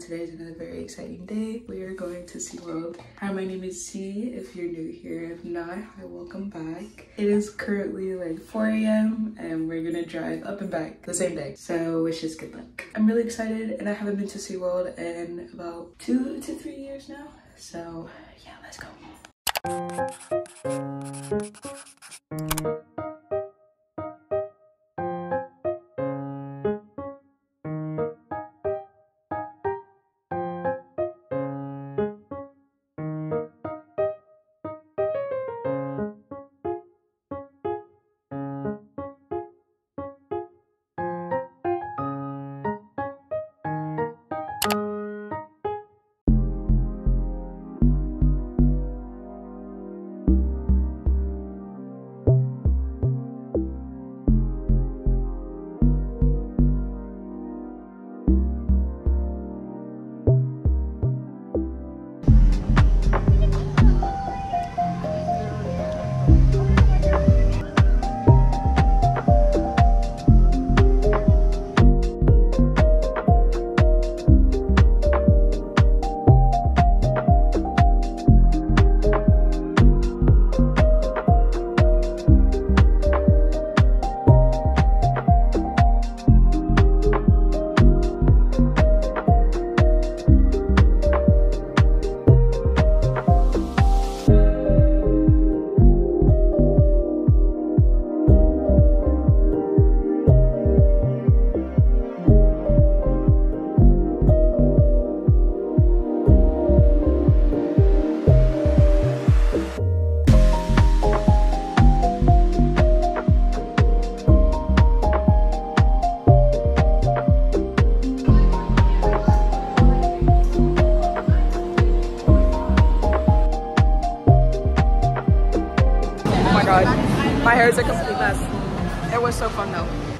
Today is another very exciting day. We are going to SeaWorld. Hi, my name is Zee. If you're new here, if not, hi, welcome back. It is currently like 4 a.m. and we're gonna drive up and back the same day. So wish us good luck. I'm really excited and I haven't been to SeaWorld in about two to three years now. So yeah, let's go. It was so fun though.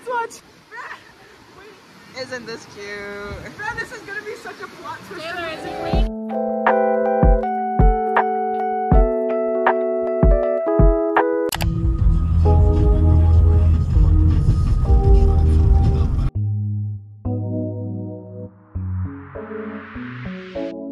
You guys watch. Isn't this cute? Man, this is gonna be such a plot twist. Taylor, is it raining? Thank